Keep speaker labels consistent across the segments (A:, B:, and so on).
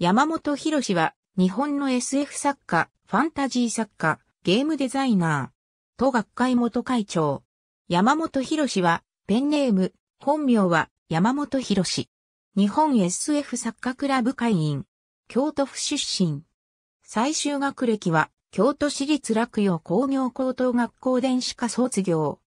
A: 山本博士は日本の SF 作家、ファンタジー作家、ゲームデザイナー、都学会元会長。山本博士はペンネーム、本名は山本博士。日本 SF 作家クラブ会員。京都府出身。最終学歴は京都市立落葉工業高等学校電子科卒業。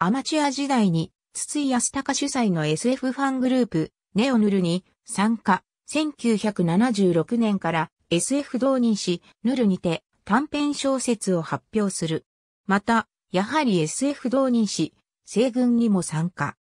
A: アマチュア時代に筒井康隆主催の SF ファングループ、ネオヌルに参加。1976年から SF 導入し、ヌルにて短編小説を発表する。また、やはり SF 導入し、西軍にも参加。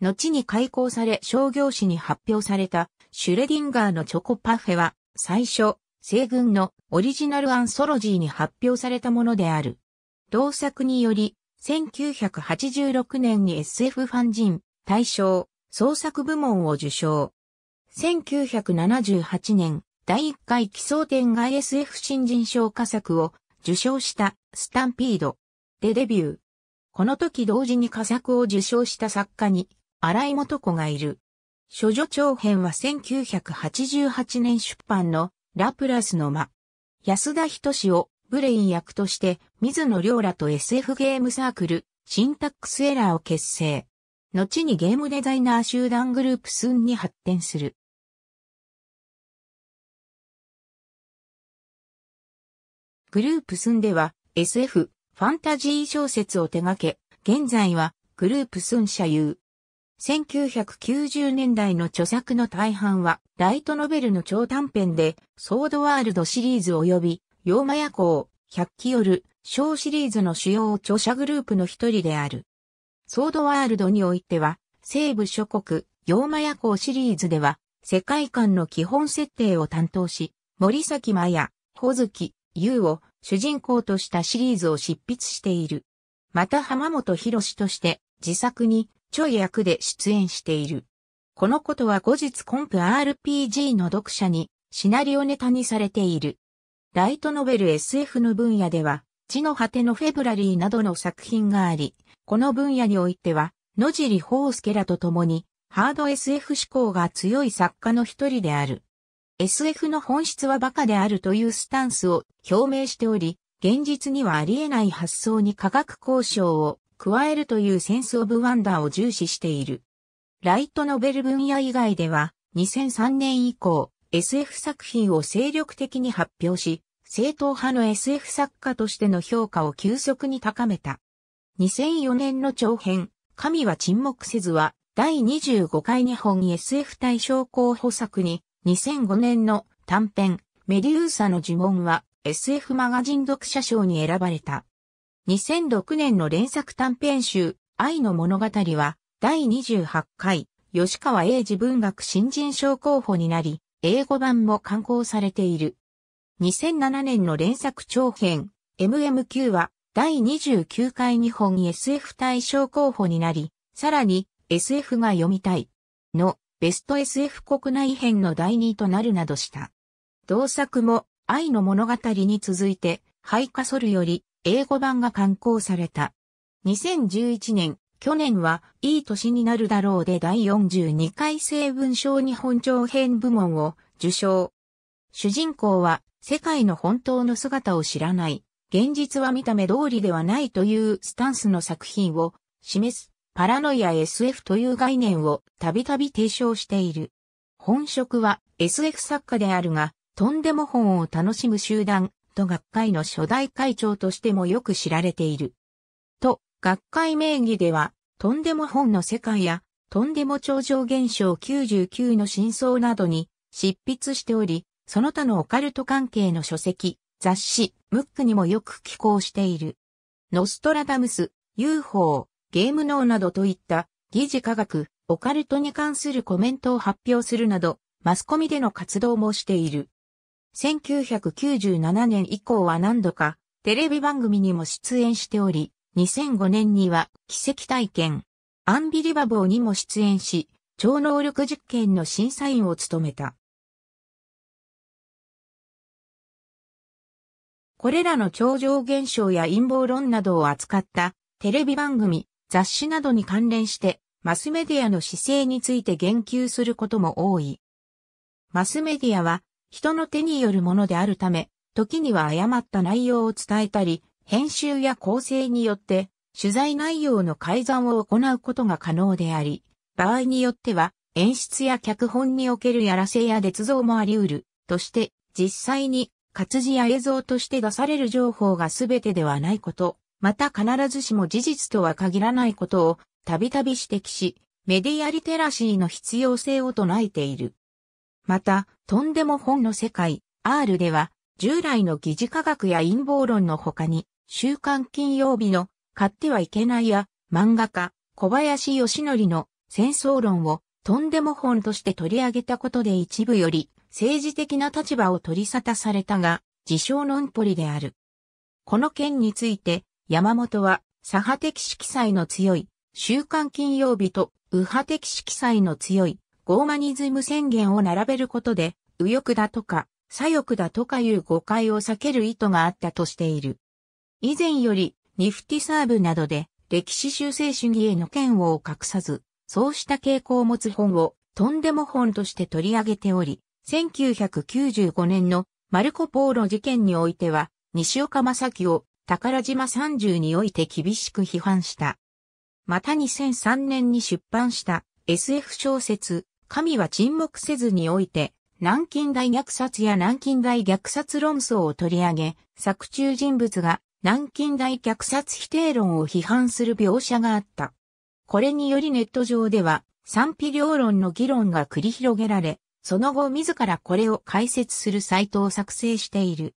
A: 後に開講され商業誌に発表されたシュレディンガーのチョコパフェは最初、西軍のオリジナルアンソロジーに発表されたものである。同作により、1986年に SF ファン人大賞創作部門を受賞。1978年、第1回奇想天外 SF 新人賞佳作を受賞したスタンピードでデビュー。この時同時に佳作を受賞した作家に荒井元子がいる。処女長編は1988年出版のラプラスの間。安田仁志をブレイン役として水野良らと SF ゲームサークルシンタックスエラーを結成。後にゲームデザイナー集団グループスンに発展する。グループスンでは SF、ファンタジー小説を手掛け、現在はグループスン社有。1990年代の著作の大半は、ライトノベルの超短編で、ソードワールドシリーズ及び、妖魔夜行、百鬼夜、小シリーズの主要著者グループの一人である。ソードワールドにおいては、西部諸国、妖魔夜行シリーズでは、世界観の基本設定を担当し、森崎麻也、小月、優を主人公としたシリーズを執筆している。また浜本博士として自作にちょい役で出演している。このことは後日コンプ RPG の読者にシナリオネタにされている。ライトノベル SF の分野では、地の果てのフェブラリーなどの作品があり、この分野においては、野尻宝介らと共に、ハード SF 思考が強い作家の一人である。SF の本質は馬鹿であるというスタンスを表明しており、現実にはありえない発想に科学交渉を加えるというセンスオブワンダーを重視している。ライトノベル分野以外では、2003年以降、SF 作品を精力的に発表し、正統派の SF 作家としての評価を急速に高めた。2004年の長編、神は沈黙せずは、第25回日本 SF 大賞候補作に2005年の短編メデューサの呪文は SF マガジン読者賞に選ばれた。2006年の連作短編集愛の物語は第28回吉川英治文学新人賞候補になり英語版も刊行されている。2007年の連作長編 MMQ は第29回日本 SF 大賞候補になり、さらに SF が読みたいのベスト SF 国内編の第2位となるなどした。同作も愛の物語に続いて、ハイカソルより英語版が刊行された。2011年、去年はいい年になるだろうで第42回成文章日本長編部門を受賞。主人公は世界の本当の姿を知らない、現実は見た目通りではないというスタンスの作品を示すパラノイア SF という概念をたびたび提唱している。本職は SF 作家であるが、とんでも本を楽しむ集団と学会の初代会長としてもよく知られている。と、学会名義では、とんでも本の世界や、とんでも超常現象99の真相などに執筆しており、その他のオカルト関係の書籍、雑誌、ムックにもよく寄稿している。ノストラダムス、UFO、ゲーム脳などといった疑似科学、オカルトに関するコメントを発表するなど、マスコミでの活動もしている。1997年以降は何度かテレビ番組にも出演しており、2005年には奇跡体験、アンビリバボーにも出演し、超能力実験の審査員を務めた。これらの超常現象や陰謀論などを扱ったテレビ番組、雑誌などに関連してマスメディアの姿勢について言及することも多い。マスメディアは人の手によるものであるため、時には誤った内容を伝えたり、編集や構成によって取材内容の改ざんを行うことが可能であり、場合によっては演出や脚本におけるやらせや捏造もあり得るとして実際に活字や映像として出される情報が全てではないこと、また必ずしも事実とは限らないことをたびたび指摘し、メディアリテラシーの必要性を唱えている。また、とんでも本の世界、R では、従来の疑似科学や陰謀論の他に、週刊金曜日の買ってはいけないや、漫画家、小林義則の戦争論をとんでも本として取り上げたことで一部より政治的な立場を取り沙汰されたが、自称のんぽりである。この件について、山本は、左派的色彩の強い、週刊金曜日と、右派的色彩の強い、ゴーマニズム宣言を並べることで、右翼だとか、左翼だとかいう誤解を避ける意図があったとしている。以前より、ニフティサーブなどで、歴史修正主義への嫌悪を隠さず、そうした傾向を持つ本を、とんでも本として取り上げており、1995年のマルコ・ポーロ事件においては、西岡正樹を宝島30において厳しく批判した。また2003年に出版した SF 小説、神は沈黙せずにおいて、南京大虐殺や南京大虐殺論争を取り上げ、作中人物が南京大虐殺否定論を批判する描写があった。これによりネット上では賛否両論の議論が繰り広げられ、その後自らこれを解説するサイトを作成している。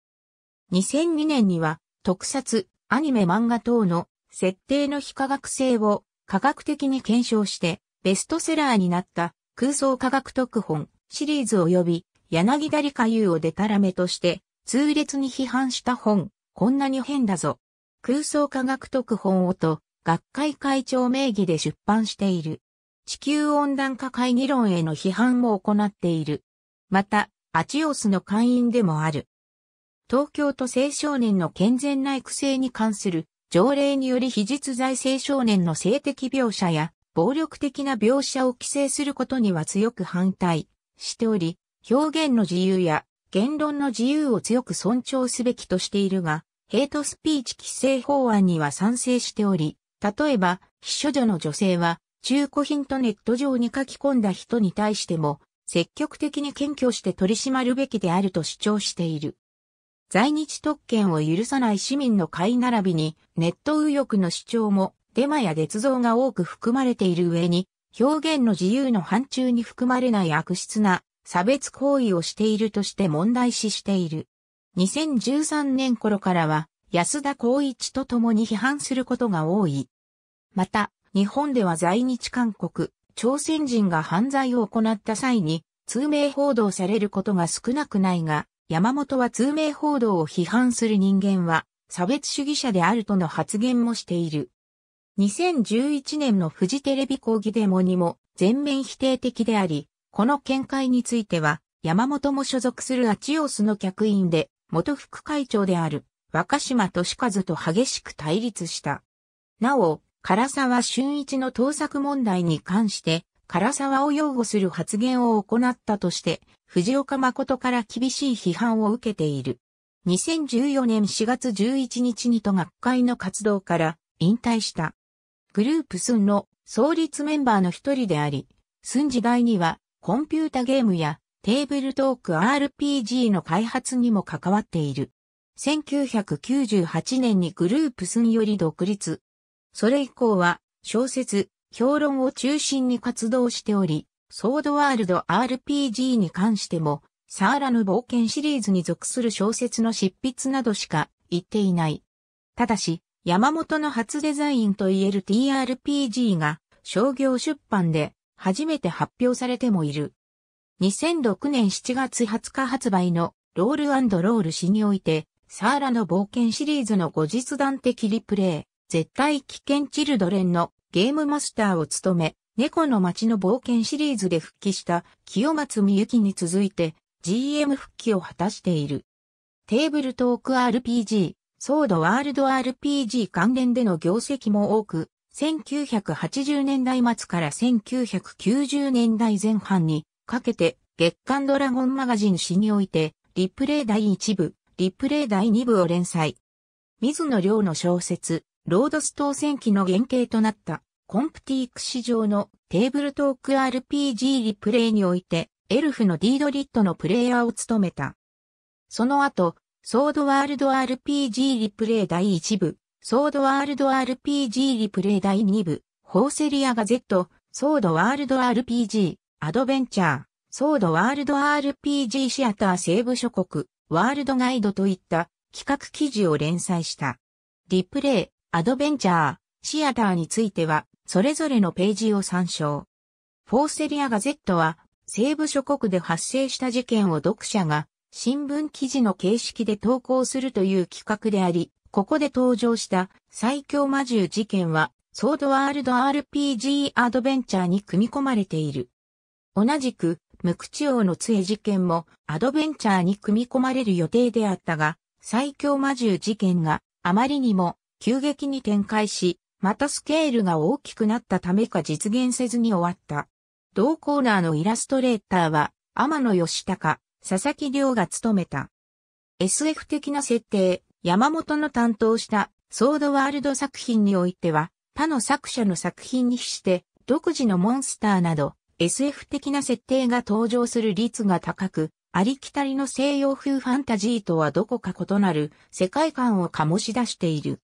A: 2002年には特撮、アニメ漫画等の設定の非科学性を科学的に検証してベストセラーになった空想科学特本シリーズ及び柳田理科優をデタラメとして痛烈に批判した本、こんなに変だぞ。空想科学特本をと学会会長名義で出版している。地球温暖化会議論への批判も行っている。また、アチオスの会員でもある。東京都青少年の健全な育成に関する条例により非実在青少年の性的描写や暴力的な描写を規制することには強く反対しており、表現の自由や言論の自由を強く尊重すべきとしているが、ヘイトスピーチ規制法案には賛成しており、例えば、非処女の女性は中古品とネット上に書き込んだ人に対しても、積極的に検挙して取り締まるべきであると主張している。在日特権を許さない市民の買い並びに、ネット右翼の主張も、デマや捏造が多く含まれている上に、表現の自由の範疇に含まれない悪質な差別行為をしているとして問題視している。2013年頃からは、安田光一と共に批判することが多い。また、日本では在日韓国、朝鮮人が犯罪を行った際に、通名報道されることが少なくないが、山本は通名報道を批判する人間は、差別主義者であるとの発言もしている。2011年のフジテレビ抗議デモにも全面否定的であり、この見解については、山本も所属するアチオスの客員で、元副会長である若島俊和と激しく対立した。なお、唐沢俊一の盗作問題に関して、唐沢を擁護する発言を行ったとして、藤岡誠から厳しい批判を受けている。2014年4月11日にと学会の活動から引退した。グループスンの創立メンバーの一人であり、スン時代にはコンピュータゲームやテーブルトーク RPG の開発にも関わっている。1998年にグループスンより独立。それ以降は小説、評論を中心に活動しており、ソードワールド RPG に関しても、サーラの冒険シリーズに属する小説の執筆などしか言っていない。ただし、山本の初デザインと言える TRPG が商業出版で初めて発表されてもいる。2006年7月20日発売のロールロール誌において、サーラの冒険シリーズの後日談的リプレイ、絶対危険チルドレンのゲームマスターを務め、猫の街の冒険シリーズで復帰した清松美幸に続いて GM 復帰を果たしている。テーブルトーク RPG、ソードワールド RPG 関連での業績も多く、1980年代末から1990年代前半にかけて月刊ドラゴンマガジン誌において、リプレイ第1部、リプレイ第2部を連載。水野良の小説、ロードス当選記の原型となった、コンプティーク市場のテーブルトーク RPG リプレイにおいて、エルフのディードリットのプレイヤーを務めた。その後、ソードワールド RPG リプレイ第1部、ソードワールド RPG リプレイ第2部、ホーセリアガ Z、ソードワールド RPG、アドベンチャー、ソードワールド RPG シアター西部諸国、ワールドガイドといった企画記事を連載した。リプレイ、アドベンチャー、シアターについては、それぞれのページを参照。フォーセリアガ Z は、西部諸国で発生した事件を読者が新聞記事の形式で投稿するという企画であり、ここで登場した最強魔獣事件は、ソードワールド RPG アドベンチャーに組み込まれている。同じく、無口王の杖事件もアドベンチャーに組み込まれる予定であったが、最強魔獣事件があまりにも急激に展開し、またスケールが大きくなったためか実現せずに終わった。同コーナーのイラストレーターは天野義高、佐々木亮が務めた。SF 的な設定、山本の担当したソードワールド作品においては、他の作者の作品に比して、独自のモンスターなど、SF 的な設定が登場する率が高く、ありきたりの西洋風ファンタジーとはどこか異なる世界観を醸し出している。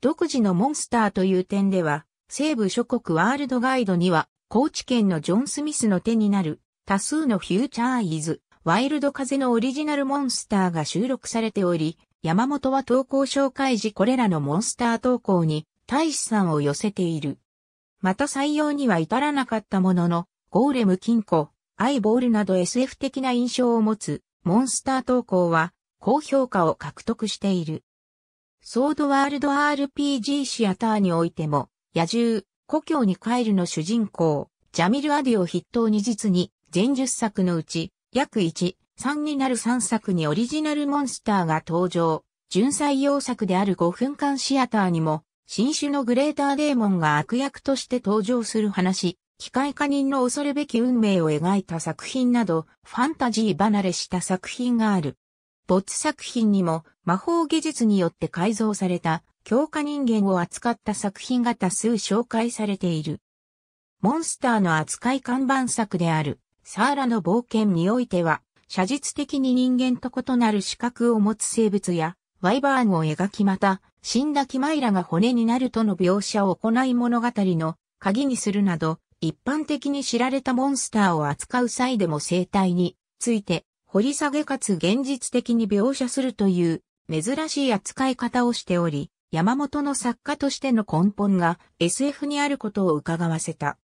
A: 独自のモンスターという点では、西部諸国ワールドガイドには、高知県のジョン・スミスの手になる多数のフューチャーイズ、ワイルド風のオリジナルモンスターが収録されており、山本は投稿紹介時これらのモンスター投稿に大使さんを寄せている。また採用には至らなかったものの、ゴーレム金庫、アイボールなど SF 的な印象を持つモンスター投稿は高評価を獲得している。ソードワールド RPG シアターにおいても、野獣、故郷に帰るの主人公、ジャミル・アディを筆頭に実に全10作のうち約1、3になる3作にオリジナルモンスターが登場。純採用作である5分間シアターにも、新種のグレーターデーモンが悪役として登場する話、機械化人の恐るべき運命を描いた作品など、ファンタジー離れした作品がある。没作品にも魔法技術によって改造された強化人間を扱った作品が多数紹介されている。モンスターの扱い看板作であるサーラの冒険においては、写実的に人間と異なる資格を持つ生物や、ワイバーンを描きまた、死んだキマイラが骨になるとの描写を行い物語の鍵にするなど、一般的に知られたモンスターを扱う際でも生態について掘り下げかつ現実的に描写するという珍しい扱い方をしており、山本の作家としての根本が SF にあることを伺わせた。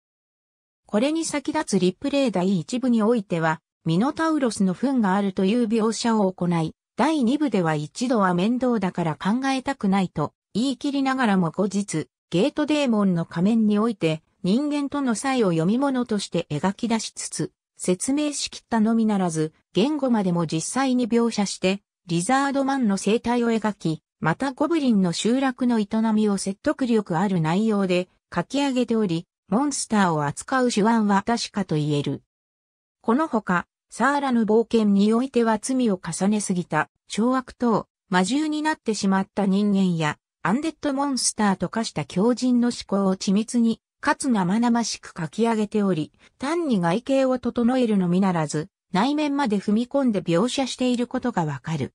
A: これに先立つリプレイ第1部においては、ミノタウロスの糞があるという描写を行い、第2部では一度は面倒だから考えたくないと言い切りながらも後日、ゲートデーモンの仮面において人間との際を読み物として描き出しつつ、説明しきったのみならず、言語までも実際に描写して、リザードマンの生態を描き、またゴブリンの集落の営みを説得力ある内容で書き上げており、モンスターを扱う手腕は確かと言える。このほか、サーラの冒険においては罪を重ねすぎた、掌悪等、魔獣になってしまった人間や、アンデッドモンスターと化した狂人の思考を緻密に、かつ生々しく書き上げており、単に外形を整えるのみならず、内面まで踏み込んで描写していることがわかる。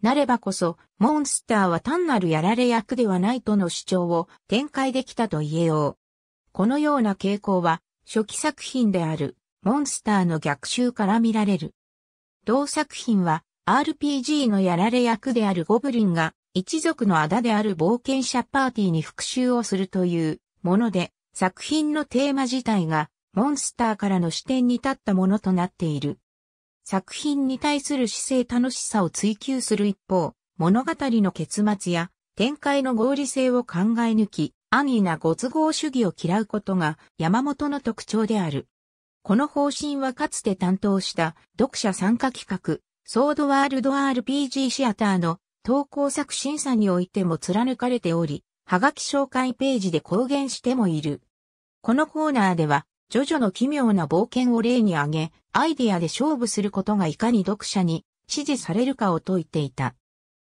A: なればこそ、モンスターは単なるやられ役ではないとの主張を展開できたと言えよう。このような傾向は初期作品であるモンスターの逆襲から見られる。同作品は RPG のやられ役であるゴブリンが一族のあだである冒険者パーティーに復讐をするというもので作品のテーマ自体がモンスターからの視点に立ったものとなっている。作品に対する姿勢楽しさを追求する一方、物語の結末や展開の合理性を考え抜き、安易なご都合主義を嫌うことが山本の特徴である。この方針はかつて担当した読者参加企画、ソードワールド RPG シアターの投稿作審査においても貫かれており、はがき紹介ページで公言してもいる。このコーナーでは、ジョジョの奇妙な冒険を例に挙げ、アイディアで勝負することがいかに読者に支持されるかを説いていた。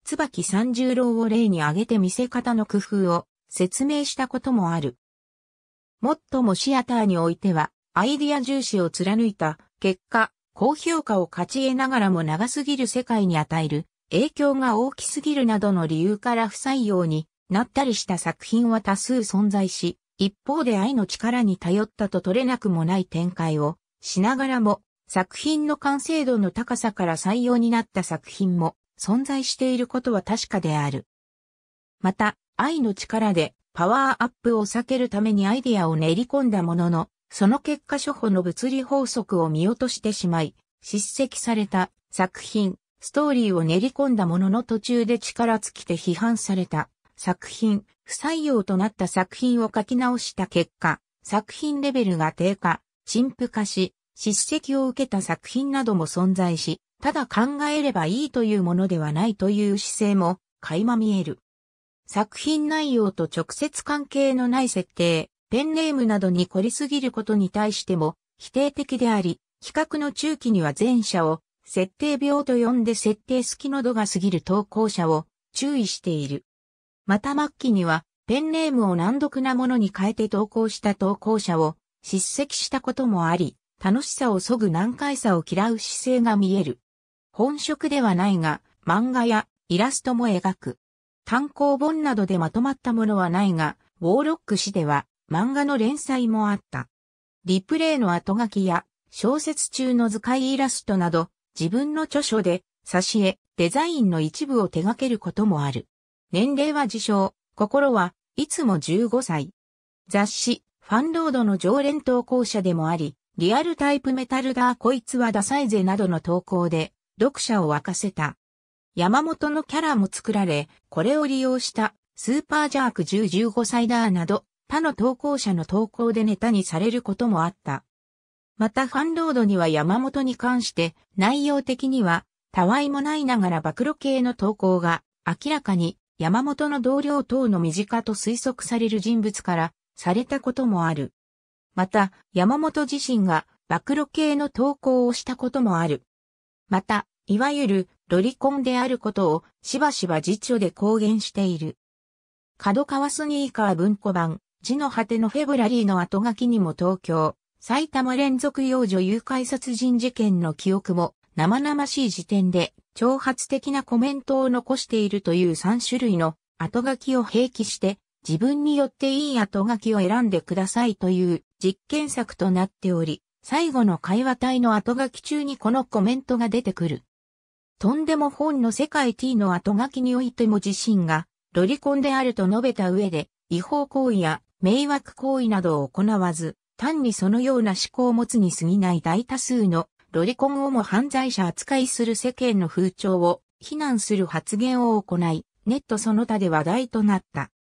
A: 椿三十郎を例に挙げて見せ方の工夫を説明したこともある。もっともシアターにおいては、アイディア重視を貫いた結果、高評価を勝ち得ながらも長すぎる世界に与える影響が大きすぎるなどの理由から不採用になったりした作品は多数存在し、一方で愛の力に頼ったと取れなくもない展開をしながらも作品の完成度の高さから採用になった作品も存在していることは確かである。また、愛の力でパワーアップを避けるためにアイデアを練り込んだものの、その結果初歩の物理法則を見落としてしまい、叱責された作品、ストーリーを練り込んだものの途中で力尽きて批判された作品、不採用となった作品を書き直した結果、作品レベルが低下、陳腐化し、叱責を受けた作品なども存在し、ただ考えればいいというものではないという姿勢も垣間見える。作品内容と直接関係のない設定、ペンネームなどに凝りすぎることに対しても否定的であり、企画の中期には前者を設定病と呼んで設定好きの度が過ぎる投稿者を注意している。また末期にはペンネームを難読なものに変えて投稿した投稿者を叱責したこともあり、楽しさを削ぐ難解さを嫌う姿勢が見える。本職ではないが、漫画やイラストも描く。単行本などでまとまったものはないが、ウォーロック誌では漫画の連載もあった。リプレイの後書きや小説中の図解イラストなど、自分の著書で挿絵、デザインの一部を手掛けることもある。年齢は自称、心はいつも15歳。雑誌、ファンロードの常連投稿者でもあり、リアルタイプメタルダーこいつはダサいぜなどの投稿で、読者を沸かせた。山本のキャラも作られ、これを利用したスーパージャーク10、15歳だーなど、他の投稿者の投稿でネタにされることもあった。またファンロードには山本に関して内容的にはたわいもないながら暴露系の投稿が明らかに山本の同僚等の身近と推測される人物からされたこともある。また山本自身が暴露系の投稿をしたこともある。また、いわゆるロリコンであることをしばしば辞書で公言している。角川スニーカー文庫版、字の果てのフェブラリーの後書きにも東京、埼玉連続幼女誘拐殺人事件の記憶も生々しい時点で挑発的なコメントを残しているという3種類の後書きを併記して自分によっていい後書きを選んでくださいという実験作となっており、最後の会話体の後書き中にこのコメントが出てくる。とんでも本の世界 T の後書きにおいても自身がロリコンであると述べた上で違法行為や迷惑行為などを行わず、単にそのような思考を持つに過ぎない大多数のロリコンをも犯罪者扱いする世間の風潮を非難する発言を行い、ネットその他で話題となった。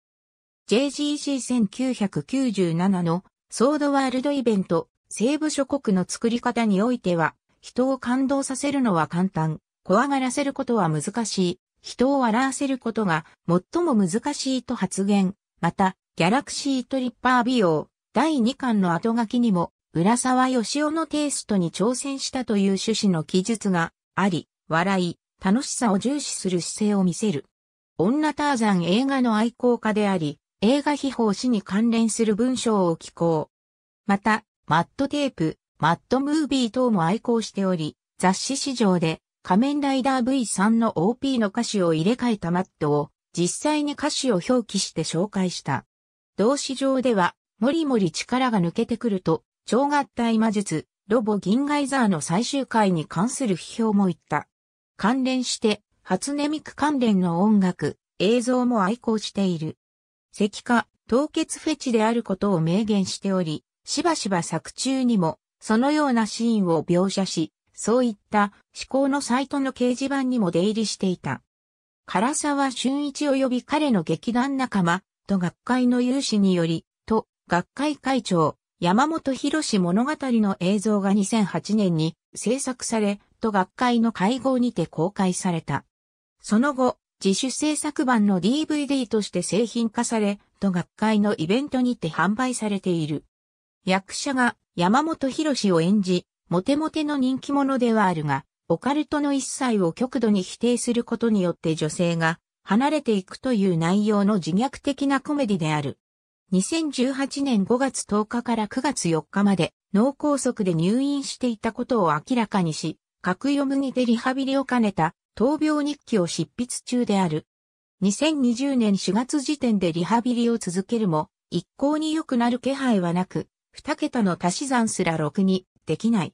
A: JGC1997 のソードワールドイベント、西部諸国の作り方においては、人を感動させるのは簡単。怖がらせることは難しい。人を笑わせることが最も難しいと発言。また、ギャラクシートリッパー美容第2巻の後書きにも、浦沢義雄のテイストに挑戦したという趣旨の記述があり、笑い、楽しさを重視する姿勢を見せる。女ターザン映画の愛好家であり、映画秘宝史に関連する文章を寄稿。また、マットテープ、マットムービー等も愛好しており、雑誌市場で仮面ライダー V3 の OP の歌詞を入れ替えたマットを実際に歌詞を表記して紹介した。同市場では、もりもり力が抜けてくると、超合体魔術、ロボ銀ガイザーの最終回に関する批評も言った。関連して、初音ミク関連の音楽、映像も愛好している。石化、凍結フェチであることを明言しており、しばしば作中にも、そのようなシーンを描写し、そういった思考のサイトの掲示板にも出入りしていた。唐沢俊一及び彼の劇団仲間と学会の有志により、と学会会長山本博士物語の映像が2008年に制作され、と学会の会合にて公開された。その後、自主制作版の DVD として製品化され、と学会のイベントにて販売されている。役者が山本博士を演じ、モテモテの人気者ではあるが、オカルトの一切を極度に否定することによって女性が離れていくという内容の自虐的なコメディである。2018年5月10日から9月4日まで脳梗塞で入院していたことを明らかにし、核読みでリハビリを兼ねた闘病日記を執筆中である。2020年4月時点でリハビリを続けるも、一向に良くなる気配はなく、二桁の足し算すら6にできない。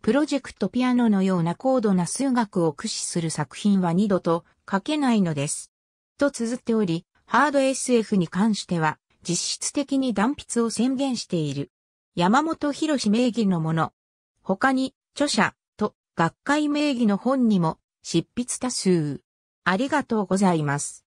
A: プロジェクトピアノのような高度な数学を駆使する作品は二度と書けないのです。と綴っており、ハード SF に関しては、実質的に断筆を宣言している。山本博士名義のもの。他に、著者と学会名義の本にも執筆多数。ありがとうございます。